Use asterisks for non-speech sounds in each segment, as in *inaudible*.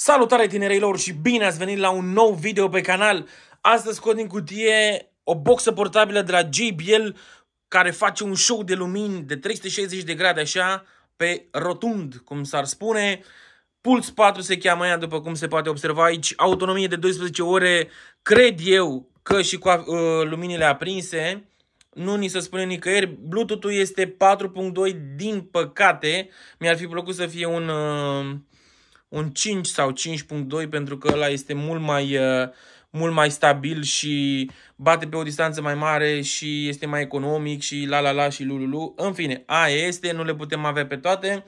Salutare tinerilor și bine ați venit la un nou video pe canal. Astăzi scot din cutie o boxă portabilă de la JBL care face un show de lumini de 360 de grade așa pe rotund, cum s-ar spune. Puls 4 se cheamă ea, după cum se poate observa aici. Autonomie de 12 ore, cred eu că și cu uh, luminile aprinse. Nu ni se spune nicăieri. Bluetooth-ul este 4.2 din păcate. Mi-ar fi plăcut să fie un... Uh, un 5 sau 5.2 pentru că ăla este mult mai, uh, mult mai stabil și bate pe o distanță mai mare și este mai economic și la la la și lululu. În fine, aia este, nu le putem avea pe toate.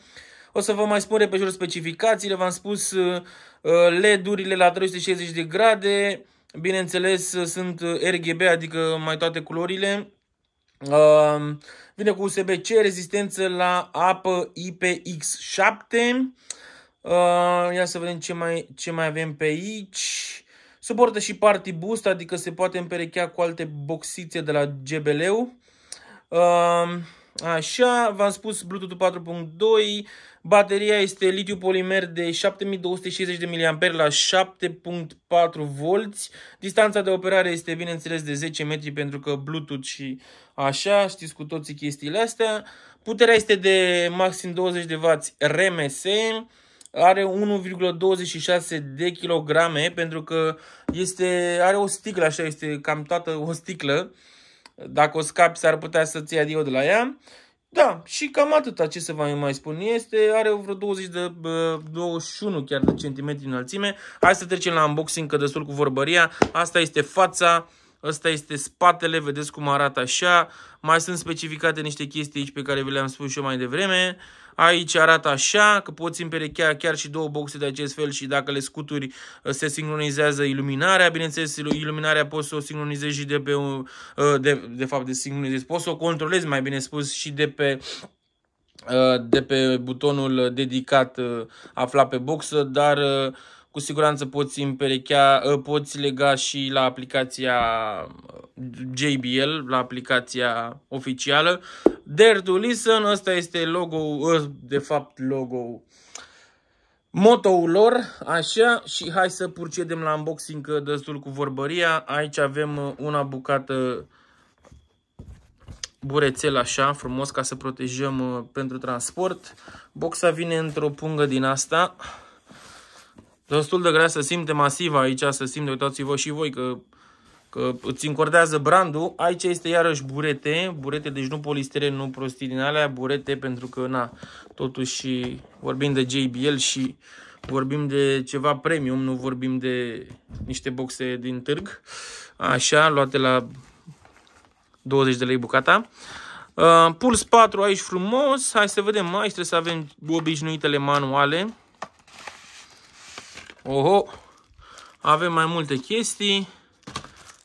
O să vă mai spun pe jur specificațiile, v-am spus uh, uh, LED-urile la 360 de grade, bineînțeles sunt RGB, adică mai toate culorile. Vine cu USB-C, rezistență la apă IPX7, Uh, ia să vedem ce mai, ce mai avem pe aici. Suportă și Party Boost, adică se poate împerechea cu alte boxițe de la GBL-ul. Uh, așa, v-am spus Bluetooth 4.2, bateria este litiu polimer de 7260 de mAh la 7.4 V. Distanța de operare este bineînțeles de 10 metri pentru că Bluetooth și așa, știți cu toții chestiile astea. Puterea este de maxim 20 de W RMS are 1,26 de kilograme pentru că este, are o sticlă, așa este cam toată o sticlă. Dacă o scapi s-ar putea să-ți ia de la ea. Da, și cam atâta ce să vă mai spun este, are vreo 20 de, 21 chiar de centimetri înălțime. Hai să trecem la unboxing, că destul cu vorbăria. Asta este fața, Ăsta este spatele, vedeți cum arată așa. Mai sunt specificate niște chestii aici pe care vi le-am spus și eu mai devreme. Aici arată așa, că poți împerechea chiar și două boxe de acest fel și dacă le scuturi se sincronizează iluminarea. Bineînțeles, iluminarea poți să o sincronizezi și de pe, uh, de, de fapt de sincronizezi, poți să o controlezi mai bine spus și de pe uh, de pe butonul dedicat uh, aflat pe boxă, dar cu siguranță poți împerechea, ă, poți lega și la aplicația JBL, la aplicația oficială. Dare to Listen, ăsta este logo, ă, de fapt logo motoul lor, așa, și hai să procedem la unboxing destul cu vorbăria. Aici avem una bucată burețel așa, frumos, ca să protejăm ă, pentru transport. Boxa vine într-o pungă din asta. Destul de grea să simte masiv aici, să simte, uitați-vă și voi că, că îți încordează brandul. Aici este iarăși burete, burete, deci nu polistiren, nu prostii din alea, burete pentru că, na, totuși vorbim de JBL și vorbim de ceva premium, nu vorbim de niște boxe din târg. Așa, luate la 20 de lei bucata. Uh, Puls 4 aici frumos. Hai să vedem, mai trebuie să avem obișnuitele manuale. Oho! Avem mai multe chestii.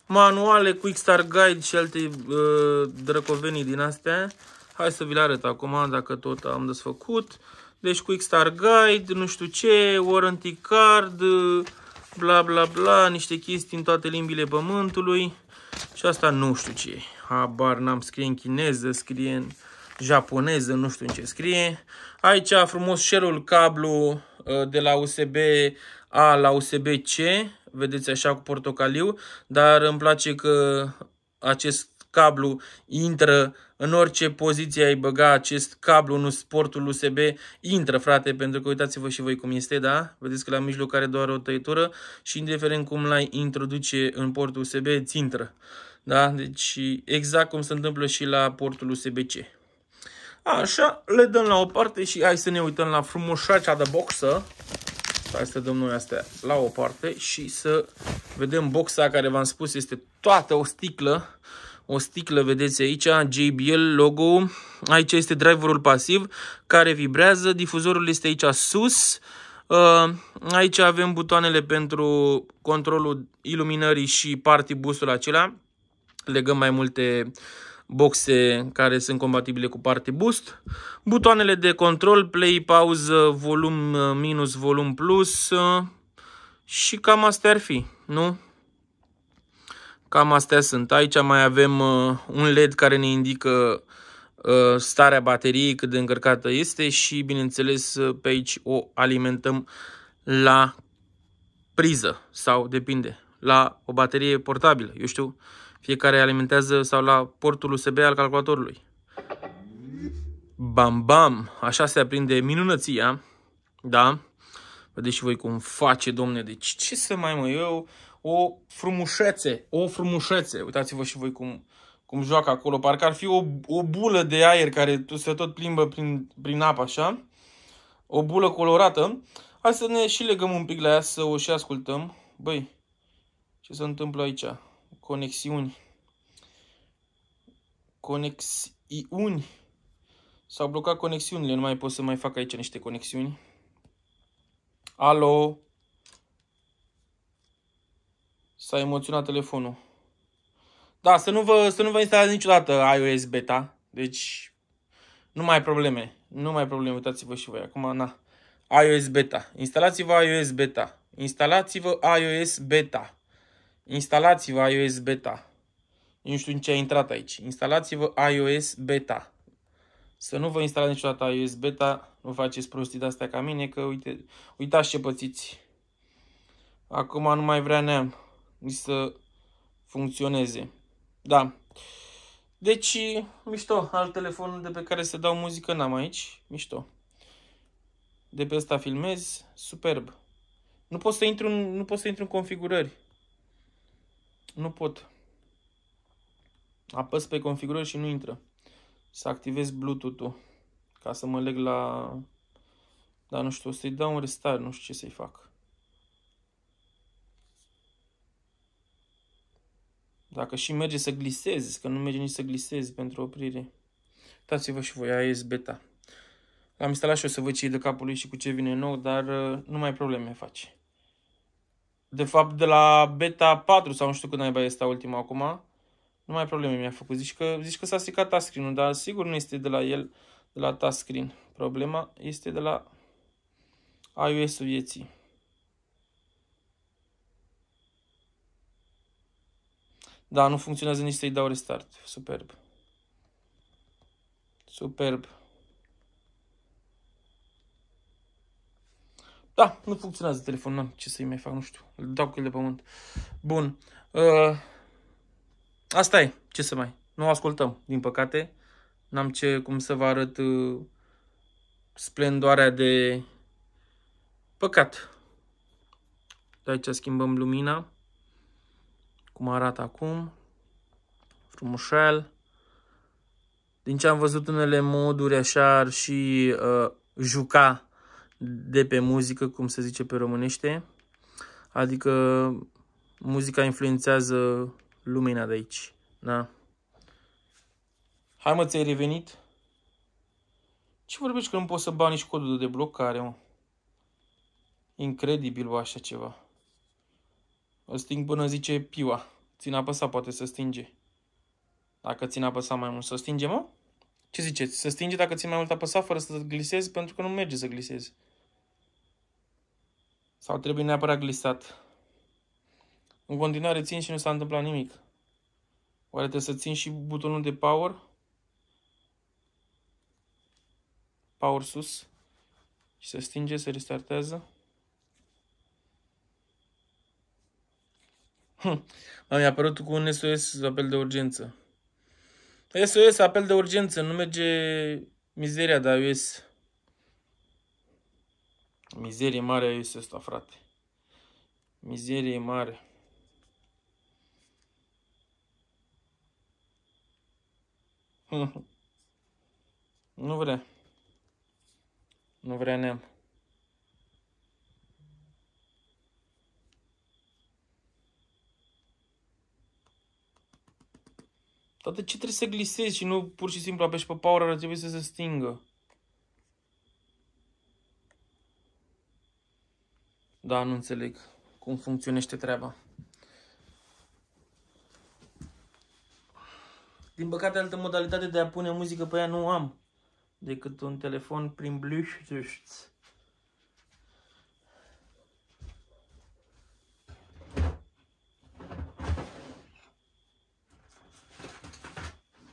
Manuale, Quick Start Guide și alte uh, drăcovenii din astea. Hai să vi le arăt acum dacă tot am desfăcut. Deci Quick Start Guide, nu știu ce, Warranty Card, bla bla bla, niște chestii în toate limbile pământului. Și asta nu știu ce e. Habar n-am scrie în chineză, scrie în japoneză, nu știu în ce scrie. Aici frumos share cablu uh, de la USB a la USB-C, vedeți așa cu portocaliu, dar îmi place că acest cablu intră în orice poziție ai băga acest cablu în sportul USB, intră frate, pentru că uitați-vă și voi cum este, da? Vedeți că la mijloc are doar o tăietură și indiferent cum l-ai introduce în portul USB, îți intră. Da? Deci exact cum se întâmplă și la portul USB-C. Așa, le dăm la o parte și hai să ne uităm la frumușacea de boxă. Hai să dăm noi astea la o parte și să vedem boxa care v-am spus este toată o sticlă. O sticlă, vedeți aici, JBL logo. Aici este driverul pasiv care vibrează. Difuzorul este aici sus. Uh, aici avem butoanele pentru controlul iluminării și party boost-ul acela. Legăm mai multe boxe care sunt compatibile cu Party Boost, butoanele de control, play, pauză, volum uh, minus, volum plus uh, și cam astea ar fi, nu? Cam astea sunt. Aici mai avem uh, un LED care ne indică starea bateriei, cât de încărcată este și, bineînțeles, pe aici o alimentăm la priză sau depinde, la o baterie portabilă, eu știu, fiecare alimentează sau la portul USB al calculatorului. Bam, bam, așa se aprinde minunăția, da? Vedeți și voi cum face, domne, deci ce să mai mă, eu, o frumușețe, o frumușețe, uitați-vă și voi cum, cum joacă acolo, parcă ar fi o, o bulă de aer care se tot plimbă prin, prin apă, așa, o bulă colorată. Hai să ne și legăm un pic la ea, să o și ascultăm. Băi, ce se întâmplă aici? Conexiuni. Conexiuni. S-au blocat conexiunile, nu mai pot să mai fac aici niște conexiuni. Alo? S-a emoționat telefonul. Da, să nu vă, să nu vă instalați niciodată iOS beta. Deci, nu mai ai probleme. Nu mai ai probleme, uitați-vă și voi. Acum, na. iOS beta. Instalați-vă iOS beta. Instalați-vă iOS beta. Instalați-vă iOS beta. Nu știu în ce a intrat aici. Instalați-vă iOS beta. Să nu vă instalați niciodată iOS beta. Nu faceți prostii de astea ca mine, că uite, uitați ce pățiți. Acum nu mai vrea neam nici să funcționeze. Da. Deci, mișto, alt telefon de pe care să dau muzică n-am aici. Mișto. De pe ăsta filmez, superb. Nu pot să intru în, nu pot să intru în configurări. Nu pot. Apăs pe configurări și nu intră. Să activez Bluetooth-ul ca să mă leg la... Dar nu știu, o să-i dau un restart, nu știu ce să-i fac. Dacă și merge să glisezi, că nu merge nici să glisezi pentru oprire. Uitați-vă și voi, aia beta. L-am instalat și o să văd ce e de capul lui și cu ce vine nou, dar uh, nu mai probleme face. De fapt, de la beta 4 sau nu știu când naiba este ultima acum, nu mai probleme mi-a făcut. Zici că, zici că s-a stricat touchscreen-ul, dar sigur nu este de la el, de la touchscreen. Problema este de la iOS-ul vieții. Da, nu funcționează nici să-i dau restart. Superb. Superb. Da, nu funcționează telefonul, n-am ce să-i mai fac, nu știu. Îl dau cu el de pământ. Bun. Uh, asta e. Ce să mai. Nu ascultăm, din păcate. N-am ce cum să vă arăt uh, splendoarea de păcat. De aici schimbăm lumina cum arată acum. Frumușel. Din ce am văzut unele moduri așa ar și uh, juca de pe muzică, cum se zice pe românește. Adică muzica influențează lumina de aici. Da? Hai mă, ți-ai revenit? Ce vorbești că nu poți să bani nici codul de blocare, mă? Incredibil, bă, așa ceva. O sting până zice piua. Ține apăsat, poate să stinge. Dacă ține apăsat mai mult, să stinge, mă? Ce ziceți? Să stinge dacă țin mai mult apăsat fără să glisezi? Pentru că nu merge să glisezi. Sau trebuie neapărat glisat? În continuare țin și nu s-a întâmplat nimic. Oare trebuie să țin și butonul de power? Power sus. Și să stinge, să restartează. Hm. Mi-a apărut cu un SOS apel de urgență. SOS apel de urgență, nu merge mizeria de iOS. Mizerie mare iOS ăsta, frate. Mizerie mare. *laughs* Nu vrea. Nu vrea neam. Dar de ce trebuie să glisezi și nu pur și simplu apeși pe power ar trebui să se stingă? Da, nu înțeleg cum funcționește treaba. Din păcate, altă modalitate de a pune muzică pe ea nu am decât un telefon prin Bluetooth.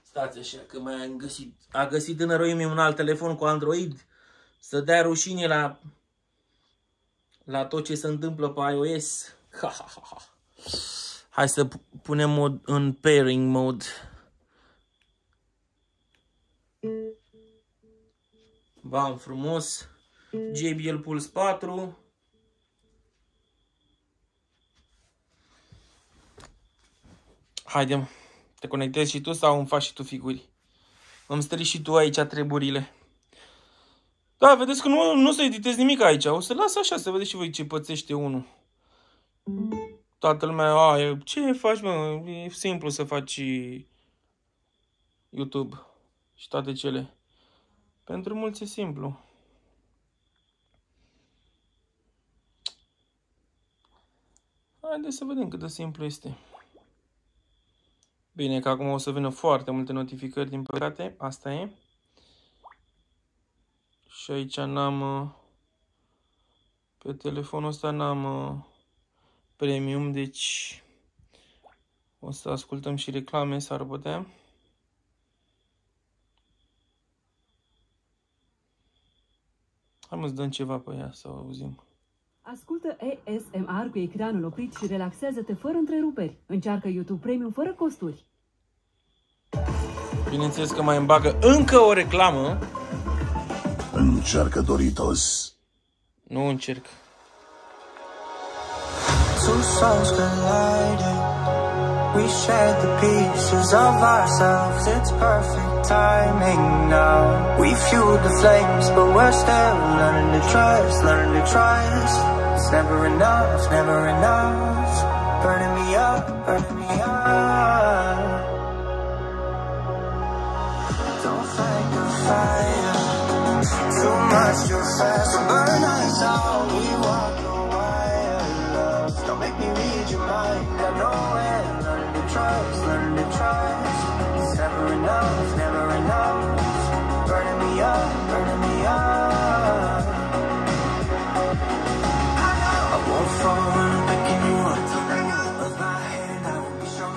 Stați așa, că mai am găsit. A găsit tânărul meu un alt telefon cu Android să dea rușine la la tot ce se întâmplă pe iOS. *laughs* Ha, ha, ha, ha. Hai să punem mod în pairing mode. Bam, frumos. JBL Pulse 4. Haide, te conectezi și tu sau îmi faci și tu figuri? Îmi strici și tu aici treburile. Da, vedeți că nu, nu o să editez nimic aici. O să las așa, să vedeți și voi ce pățește unul. Toată lumea, a, ce faci, mă? E simplu să faci YouTube și toate cele. Pentru mulți e simplu. Haideți să vedem cât de simplu este. Bine, că acum o să vină foarte multe notificări, din păcate. Asta e. Și aici n-am... Pe telefonul ăsta n-am premium, deci o să ascultăm și reclame, s-ar putea. Hai mă dăm ceva pe ea să auzim. Ascultă ASMR cu ecranul oprit și relaxează-te fără întreruperi. Încearcă YouTube Premium fără costuri. Bineînțeles că mai îmi bagă încă o reclamă. Încearcă Doritos. Nu încerc. Two souls colliding. We shared the pieces of ourselves. It's perfect timing now. We fueled the flames, but we're still learning to trust, learning to trust. It's never enough, never enough. Burning me up, burning me up. Much fast to burn us out. We walk wire, love. Don't make me read your mind. I know it. Learning to trust, learning to trust. It's never enough, never enough. Burning me up, burning me up. I won't fall when picking you up.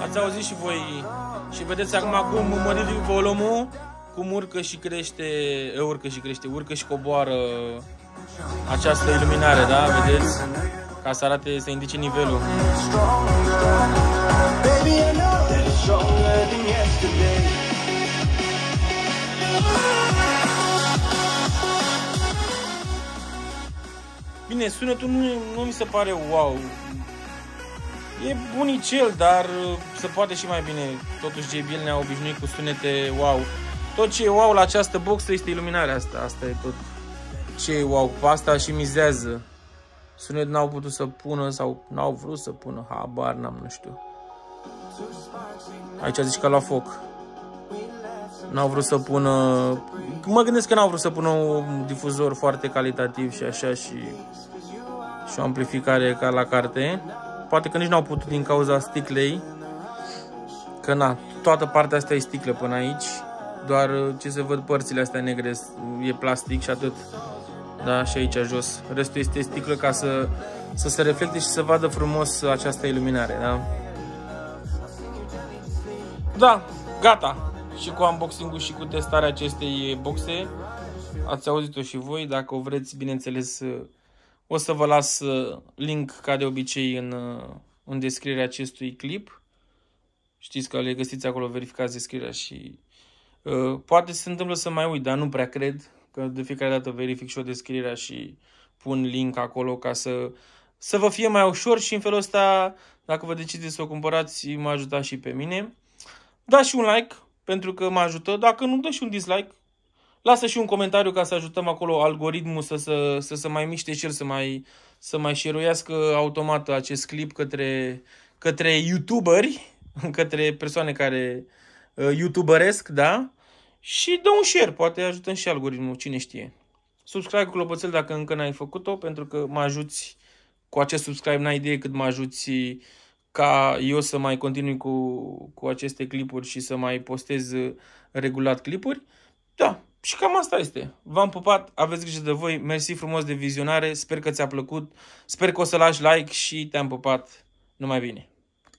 Ați auzit și voi și vedeți acum cum volumul, cum urcă și crește, e, urcă și crește, urcă și coboară această iluminare, da? Vedeți? Ca să arate, să indice nivelul. stronger. Baby, I know that it's stronger than yesterday. Bine, sunetul nu, nu mi se pare wow. E bunicel, dar uh, se poate și mai bine. Totuși JBL ne-a obișnuit cu sunete wow. Tot ce e wow la această boxă este iluminarea asta. Asta e tot ce e wow. Pe asta și mizează. Sunet n-au putut să pună sau n-au vrut să pună. Habar n-am, nu știu. Aici zici că la foc. N-au vrut să pună... Mă gândesc că n-au vrut să pună un difuzor foarte calitativ și așa și, și o amplificare ca la carte. Poate că nici n-au putut din cauza sticlei. Că na, toată partea asta e sticlă până aici. Doar uh, ce se văd părțile astea negre e plastic și atât. Da, și aici jos. Restul este sticlă ca să, să se reflecte și să vadă frumos această iluminare, da? Da, gata. Și cu unboxing-ul și cu testarea acestei boxe. Ați auzit-o și voi. Dacă o vreți, bineînțeles, o să vă las uh, link ca de obicei în, uh, în descrierea acestui clip. Știți că le găsiți acolo, verificați descrierea și uh, poate se întâmplă să mai uit, dar nu prea cred că de fiecare dată verific și o descrierea și pun link acolo ca să, să vă fie mai ușor și în felul ăsta, dacă vă decideți să o cumpărați, mă ajuta și pe mine. Dați și un like, pentru că mă ajută. Dacă nu, dă și un dislike. Lasă și un comentariu ca să ajutăm acolo algoritmul să, să, să se mai miște și el, să mai, să mai șeruiască automat acest clip către, către youtuberi, *laughs* către persoane care uh, youtuberesc, da? Și dă un share, poate ajutăm și algoritmul, cine știe. Subscribe cu clopoțel dacă încă n-ai făcut-o, pentru că mă ajuți cu acest subscribe, n-ai idee cât mă ajuți ca eu să mai continui cu, cu aceste clipuri și să mai postez regulat clipuri. Da, și cam asta este. V-am pupat, aveți grijă de voi, mersi frumos de vizionare, sper că ți-a plăcut, sper că o să lași like și te-am pupat. Numai bine!